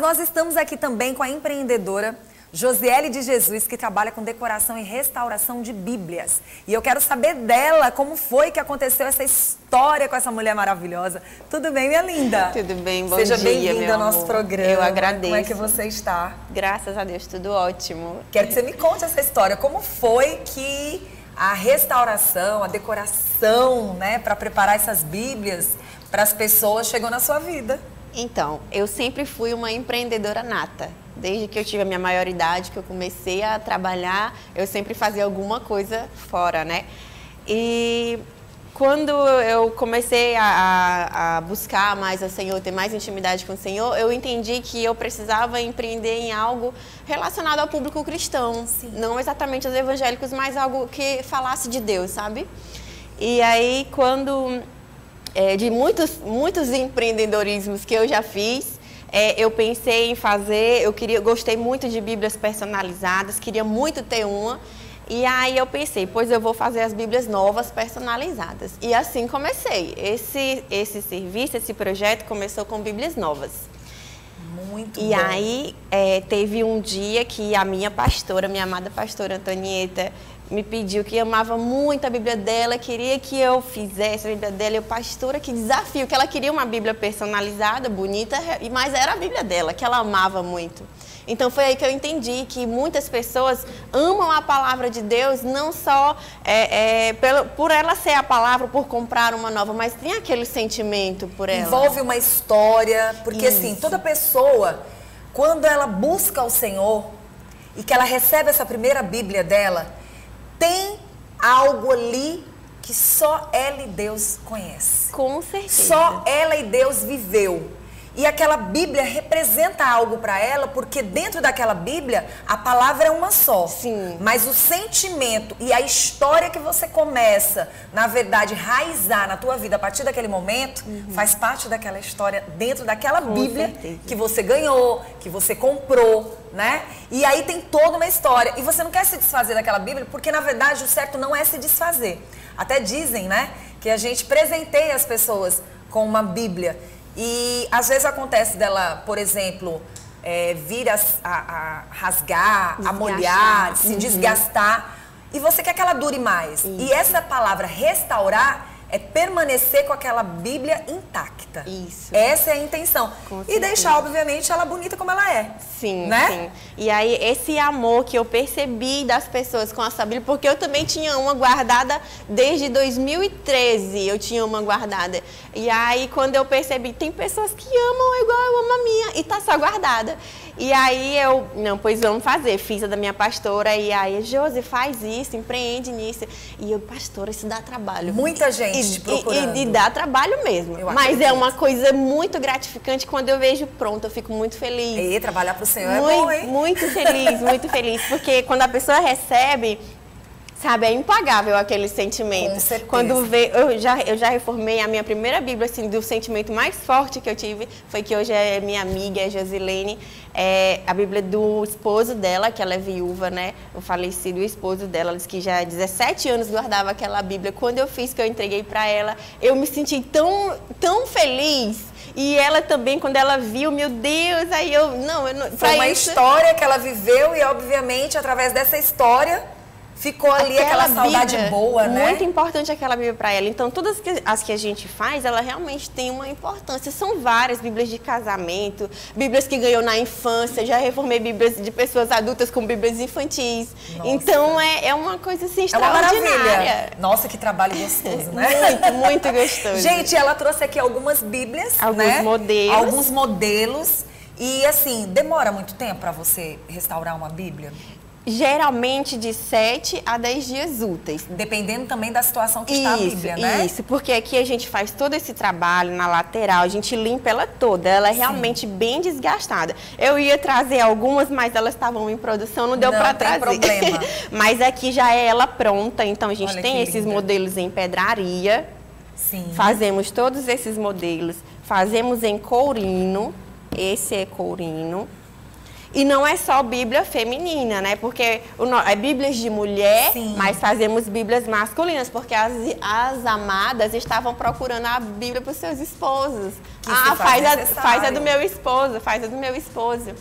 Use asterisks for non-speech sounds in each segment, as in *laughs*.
Nós estamos aqui também com a empreendedora Josiele de Jesus, que trabalha com decoração e restauração de Bíblias. E eu quero saber dela como foi que aconteceu essa história com essa mulher maravilhosa. Tudo bem, minha linda? Tudo bem, bom Seja dia, bem-vinda ao nosso programa. Eu agradeço. Como é que você está? Graças a Deus, tudo ótimo. Quero que você me conte essa história. Como foi que a restauração, a decoração, né, para preparar essas Bíblias para as pessoas chegou na sua vida? Então, eu sempre fui uma empreendedora nata. Desde que eu tive a minha maioridade, que eu comecei a trabalhar, eu sempre fazia alguma coisa fora, né? E quando eu comecei a, a, buscar mais o Senhor, ter mais intimidade com o Senhor, eu entendi que eu precisava empreender em algo relacionado ao público cristão. Sim. Não exatamente aos evangélicos, mas algo que falasse de Deus, sabe? E aí, quando é, de muitos, muitos empreendedorismos que eu já fiz, é, eu pensei em fazer, eu queria, gostei muito de Bíblias personalizadas, queria muito ter uma. E aí eu pensei, pois eu vou fazer as Bíblias novas personalizadas. E assim comecei. Esse, esse serviço, esse projeto começou com Bíblias novas. Muito e bom. aí é, teve um dia que a minha pastora, minha amada pastora Antonieta, me pediu que amava muito a Bíblia dela, queria que eu fizesse a Bíblia dela. Eu, pastora, que desafio, que ela queria uma Bíblia personalizada, bonita, mas era a Bíblia dela, que ela amava muito. Então foi aí que eu entendi que muitas pessoas amam a palavra de Deus não só é, é, pelo, por ela ser a palavra, por comprar uma nova, mas tem aquele sentimento por ela. Envolve uma história, porque Isso. assim, toda pessoa, quando ela busca o Senhor e que ela recebe essa primeira Bíblia dela, tem algo ali que só ela e Deus conhece. Com certeza. Só ela e Deus viveu. E aquela Bíblia representa algo para ela, porque dentro daquela Bíblia a palavra é uma só. Sim. Mas o sentimento e a história que você começa, na verdade, raizar na tua vida a partir daquele momento, uhum. faz parte daquela história dentro daquela Com Bíblia certeza. que você ganhou, que você comprou, né? E aí tem toda uma história. E você não quer se desfazer daquela Bíblia, porque na verdade o certo não é se desfazer. Até dizem, né, que a gente presenteia as pessoas com uma Bíblia. E às vezes acontece dela, por exemplo, é, vir a, a, a rasgar, desgastar. a molhar, se uhum. desgastar. E você quer que ela dure mais. Isso. E essa palavra restaurar é permanecer com aquela Bíblia intacta. Isso. Essa é a intenção. E deixar, obviamente, ela bonita como ela é. Sim, né? sim. E aí, esse amor que eu percebi das pessoas com essa Bíblia, porque eu também tinha uma guardada desde 2013, eu tinha uma guardada. E aí, quando eu percebi, tem pessoas que amam igual eu amo a minha, e tá só guardada. E aí eu, não, pois vamos fazer. Fiz a da minha pastora e aí, Josi, faz isso, empreende nisso. E eu, pastora, isso dá trabalho. Muita gente e, procurando. E, e, dá trabalho mesmo. Eu Mas acredito. é uma coisa muito gratificante quando eu vejo pronto, eu fico muito feliz. E trabalhar pro Senhor muito, é bom, hein? Muito feliz, muito feliz. Porque quando a pessoa recebe, Sabe, é impagável aquele sentimento. Com certeza. Quando vê, eu já, eu já reformei a minha primeira Bíblia, assim, do sentimento mais forte que eu tive foi que hoje é minha amiga, é Josilene, é a Bíblia do esposo dela, que ela é viúva, né? O falecido esposo dela, disse que já há 17 anos guardava aquela Bíblia. Quando eu fiz, que eu entreguei para ela, eu me senti tão, tão feliz. E ela também, quando ela viu, meu Deus, aí eu. Não, eu não. Foi uma isso... história que ela viveu e, obviamente, através dessa história ficou ali aquela, aquela saudade boa, né? Muito importante aquela Bíblia para ela. Então, todas as que a gente faz, ela realmente tem uma importância. São várias Bíblias de casamento, Bíblias que ganhou na infância. Já reformei Bíblias de pessoas adultas com Bíblias infantis. Nossa. Então, é, é uma coisa assim extraordinária. É uma maravilha. Nossa, que trabalho gostoso, né? muito, muito gostoso. Gente, ela trouxe aqui algumas Bíblias, Alguns né? modelos. Alguns modelos. E assim, demora muito tempo para você restaurar uma Bíblia? Geralmente de 7 a 10 dias úteis. Dependendo também da situação que isso, está a Bíblia, né? Isso, porque aqui a gente faz todo esse trabalho na lateral, a gente limpa ela toda, ela é Sim. realmente bem desgastada. Eu ia trazer algumas, mas elas estavam em produção, não deu para trazer. problema. *laughs* mas aqui já é ela pronta, então a gente Olha tem esses modelos em pedraria. Sim. Fazemos todos esses modelos, fazemos em courino, esse é courino. E não é só Bíblia feminina, né? Porque é Bíblias de mulher, Sim. mas fazemos Bíblias masculinas, porque as, as amadas estavam procurando a Bíblia para os seus esposos. Que ah, faz, faz, a, faz a do meu esposo, faz a do meu esposo.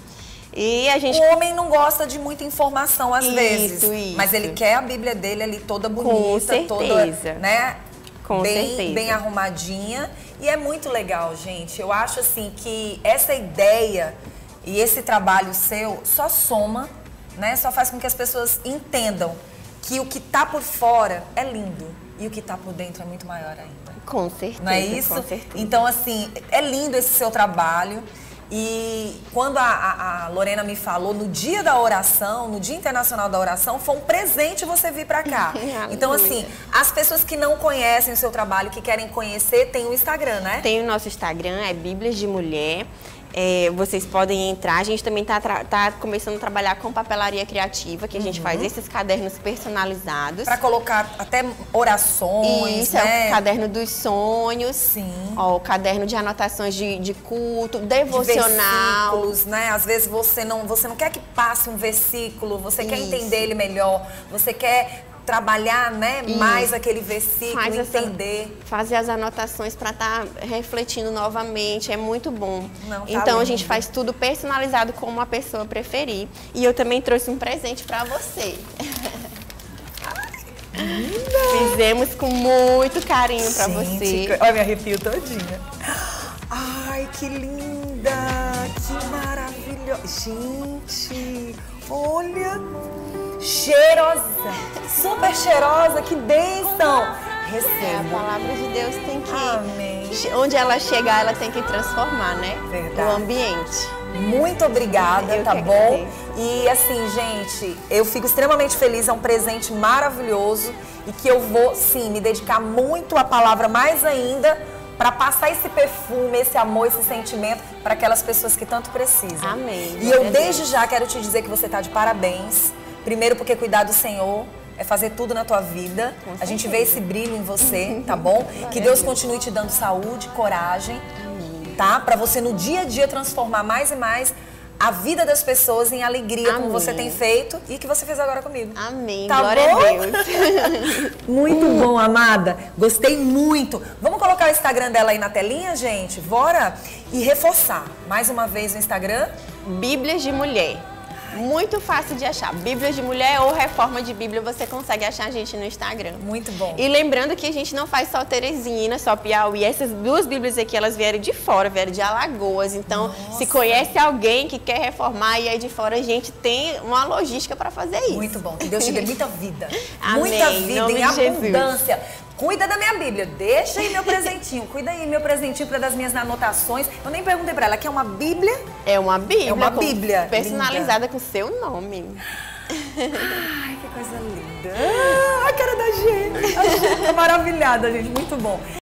E a gente... O homem não gosta de muita informação às isso, vezes. Isso. Mas ele quer a Bíblia dele ali toda bonita, toda, né? Com bem, certeza. bem arrumadinha. E é muito legal, gente. Eu acho assim que essa ideia e esse trabalho seu só soma, né? Só faz com que as pessoas entendam que o que está por fora é lindo e o que está por dentro é muito maior ainda. Com certeza. Não é isso? Com certeza. Então, assim, é lindo esse seu trabalho. E quando a, a, a, Lorena me falou, no dia da oração, no Dia Internacional da Oração, foi um presente você vir para cá. *laughs* então, assim, as pessoas que não conhecem o seu trabalho, que querem conhecer, tem o Instagram, né? Tem o nosso Instagram, é Bíblias de Mulher. É, vocês podem entrar. A gente também está tá começando a trabalhar com papelaria criativa, que a gente uhum. faz esses cadernos personalizados. Para colocar até orações. Isso, né? é o caderno dos sonhos. Sim. Ó, o caderno de anotações de, de culto, devocional. De né? Às vezes você não, você não quer que passe um versículo, você Isso. quer entender ele melhor, você quer trabalhar né, mais aquele versículo, Faz entender. Essa, fazer as anotações para estar tá refletindo novamente, é muito bom. Não, tá então lindo. a gente faz tudo personalizado como a pessoa preferir. E eu também trouxe um presente para você. Fizemos com muito carinho para você. Olha, me arrepio todinha. Ai, que linda! Que maravilhosa! Gente, olha! cheirosa, super cheirosa, que bênção! Receba. É, a palavra de Deus tem que. Amém. Onde ela chegar, ela tem que transformar, né? Verdade. O ambiente. Muito obrigada, eu tá bom? E assim, gente, eu fico extremamente feliz, é um presente maravilhoso e que eu vou, sim, me dedicar muito à palavra mais ainda para passar esse perfume, esse amor, esse sentimento para aquelas pessoas que tanto precisam. Amém. E eu desde já quero te dizer que você está de parabéns. Primeiro porque cuidar do Senhor é fazer tudo na tua vida. A gente vê esse brilho em você, tá bom? *laughs* Que Deus continue te dando saúde, coragem, tá? Para você no dia a dia transformar mais e mais a vida das pessoas em alegria, Amém. como você tem feito e que você fez agora comigo. Amém. Tá Glória bom? a Deus. *laughs* muito bom, amada. Gostei muito. Vamos colocar o Instagram dela aí na telinha, gente? Bora? E reforçar mais uma vez o Instagram. Bíblias de Mulher. Muito fácil de achar. Bíblia de mulher ou reforma de Bíblia, você consegue achar a gente no Instagram. Muito bom. E lembrando que a gente não faz só Teresina, só Piauí. Essas duas Bíblias aqui, elas vieram de fora, vieram de Alagoas. Então, Nossa. se conhece alguém que quer reformar e aí de fora, a gente tem uma logística para fazer isso. Muito bom. Que Deus te dê *laughs* muita vida. Amém. Muita vida em abundância. Cuida da minha Bíblia, deixa aí meu presentinho, *laughs* cuida aí meu presentinho para das minhas anotações. Eu nem perguntei para ela, que é uma Bíblia? É uma Bíblia. É uma Bíblia. Personalizada linda. com seu nome. Ai, que coisa linda. Ah, a cara da gente. A gente tá maravilhada, gente. Muito bom.